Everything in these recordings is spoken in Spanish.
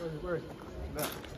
Where is it? Where is it?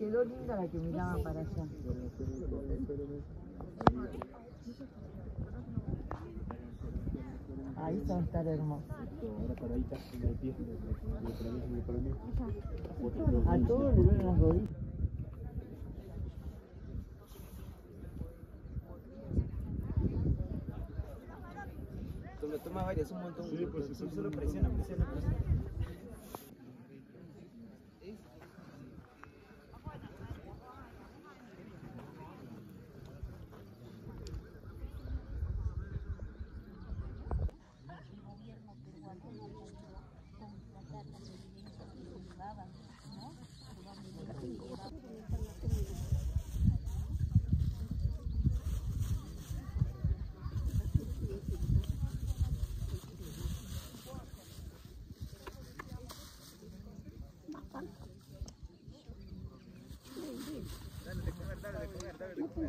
Quedó linda la que miraba para allá. Ahí va a estar hermoso. Ahora paradita en el pie. A todos le duelen las rodillas. Tomas varias, un montón. Sí, pues, solo presiona, presiona, presiona. Una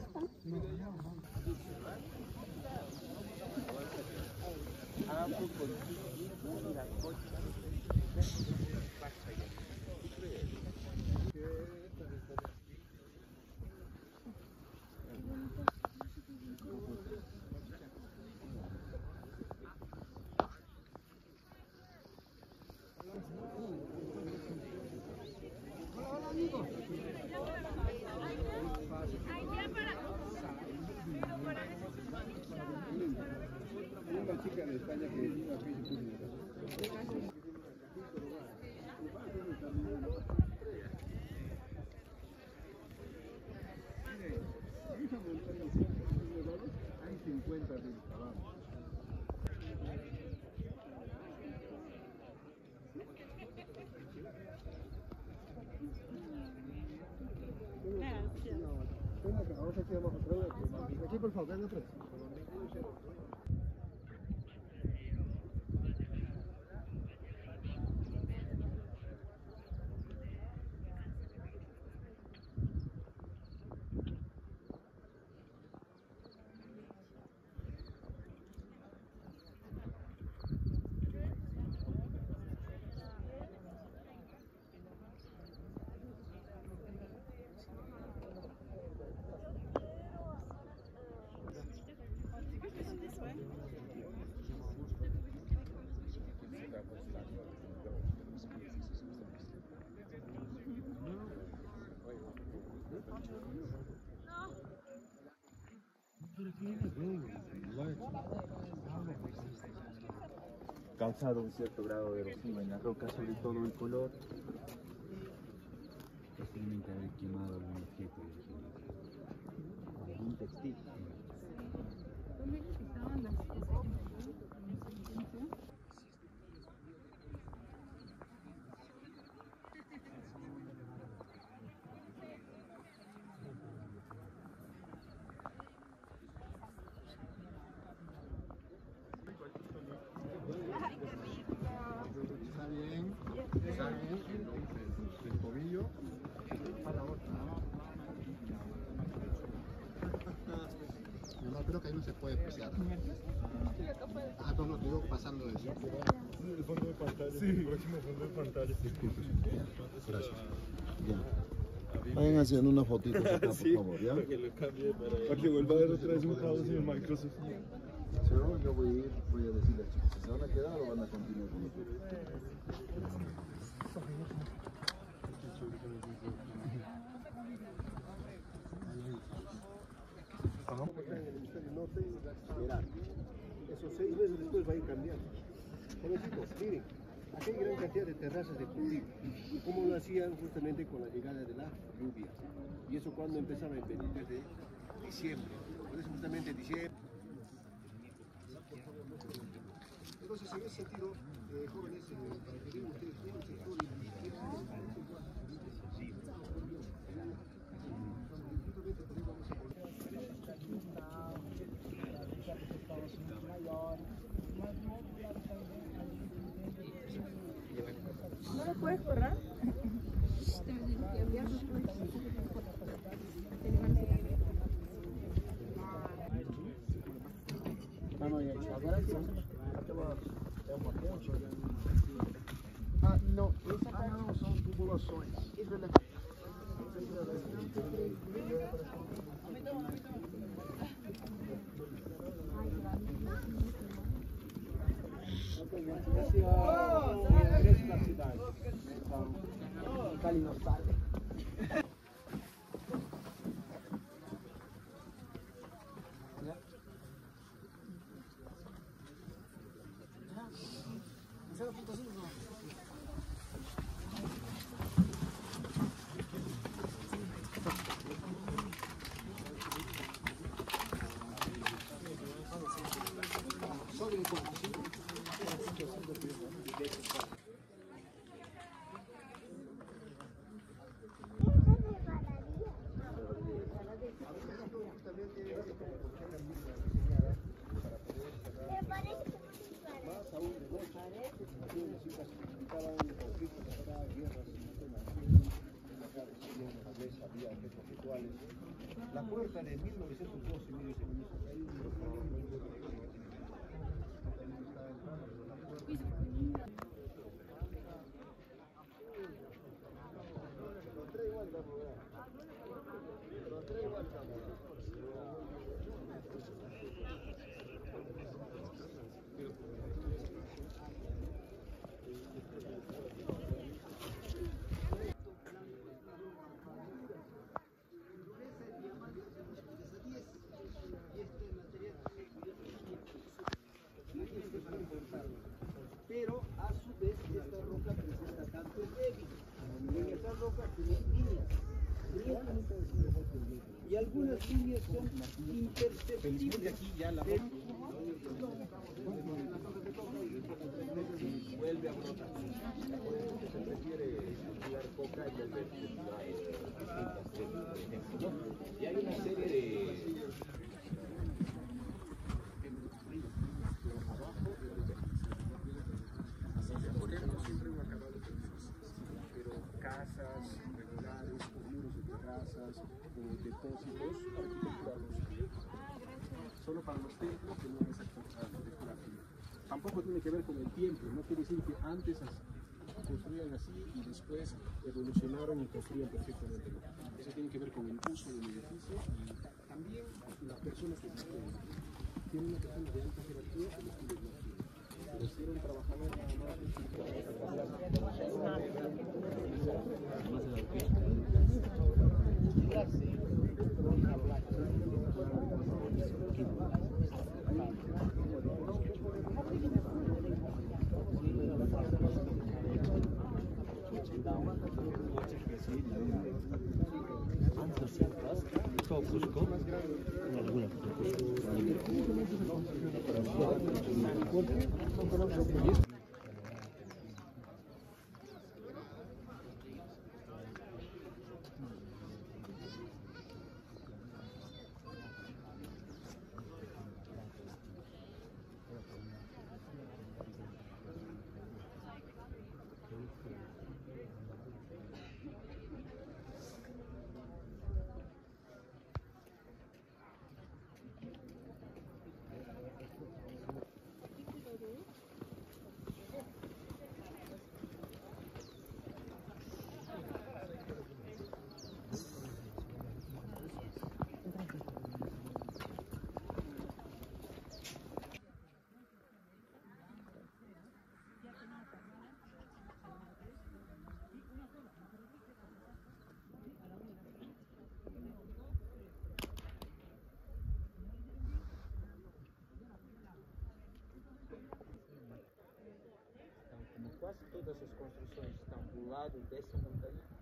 chica de España que vino aquí Aquí por favor. Pues. Causado un cierto grado de erosión en la roca, sobre todo el color. Posiblemente haber quemado algún objeto de algún textil. Está bien, está bien. El, el tobillo. Para otra. No, se puede apreciar. Ah, no, no, digo pasando eso. El fondo de pantalla, sí. el próximo fondo de pantalla. Gracias. Vayan haciendo una fotito acá, por favor, ¿ya? Para que lo cambie para... Para que vuelva a ver otra vez mostrados en Microsoft. Si no, yo voy a ir, voy a decirles, chicos, si se van a quedar o van a continuar con nosotros. en el hemisferio verán. Esos seis meses después va a ir cambiando. Jovencitos, miren, aquí hay gran cantidad de terrazas de cultivo. ¿Cómo lo hacían? Justamente con la llegada de la lluvia. Y eso cuando empezaba en venir desde diciembre. Por eso justamente diciembre. Entonces, en ese sentido, eh, jóvenes, eh, para que vean ustedes todo el Ой, ура! Ah, não, esse ah, não, são. Más La puerta de 1912, mire ese ministro, que hay un Los tres igual estamos, ¿verdad? Los tres igual estamos. Pero a su vez esta roca presenta tanto débil. En esta roca tiene líneas. Y algunas líneas son imperceptibles. aquí ya la vuelve a brotar. Se refiere a estudiar coca y ¿no? Y hay una serie de... siempre un acabado perfecto, pero casas regulares, o muros de terrazas, o depósitos arquitectónicos, solo para los templos que no es arquitectura fría. Tiene que ver con el tiempo, no quiere decir que antes construían así y después evolucionaron y construían perfectamente. Eso tiene que ver con el uso del edificio y también las personas que existen. Tienen una persona de alta jerarquía los que no tienen. Hicieron trabajador Antes de das, so Cusco. Thank. Quase todas as construções estão do lado dessa montanha,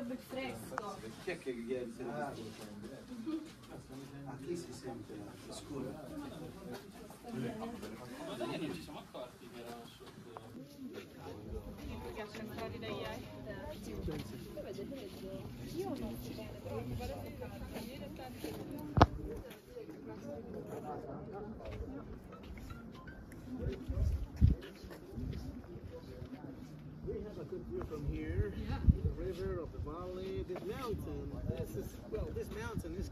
mangiato per fresco. Chi è che ieri sera? Ah, a chi si sente? la Scusa.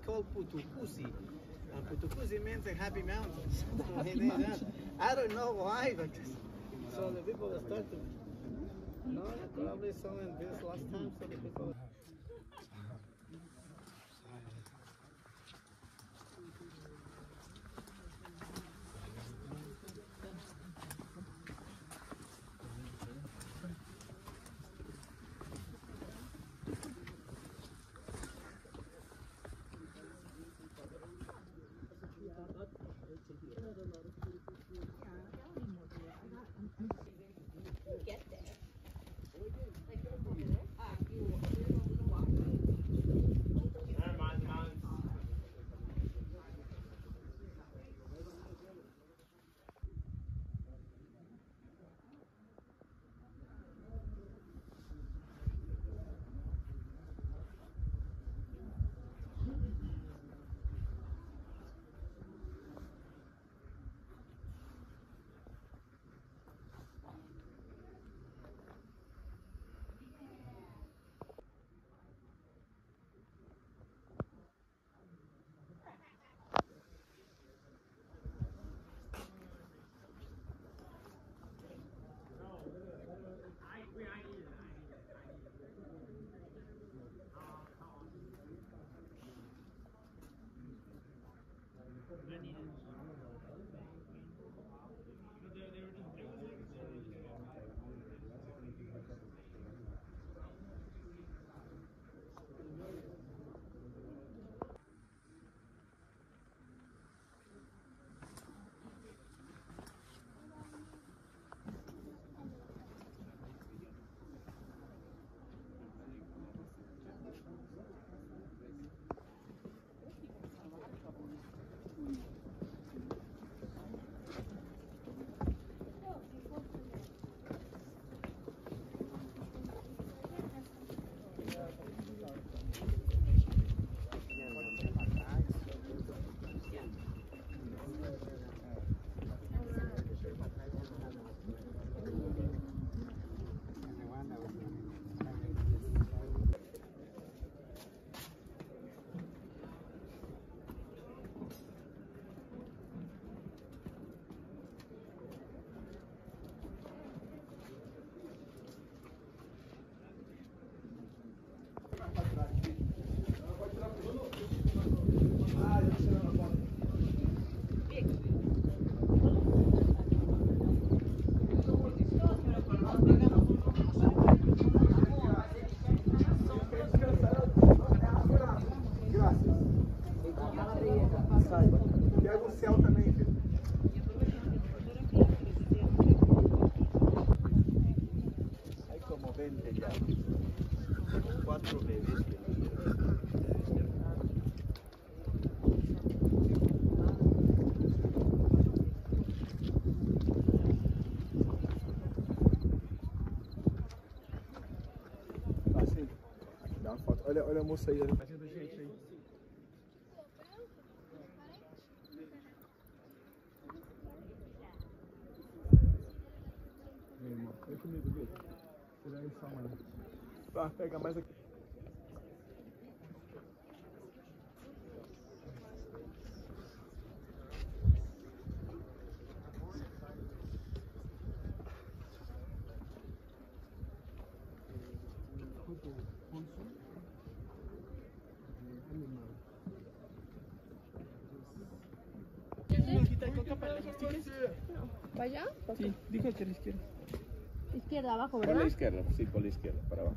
called Putukusi. And Putukusi means the happy mountains. I don't know why, but just, so the people started. No, probably someone this last time, so the people. Lenin olha a moça aí. Imagina a gente aí. Irmão, vem comigo. Você. Tá, pega mais aqui. ¿Vaya? Sí, dijo que a la izquierda. Izquierda, abajo, Por ¿verdad? la izquierda, sí, por la izquierda, para abajo.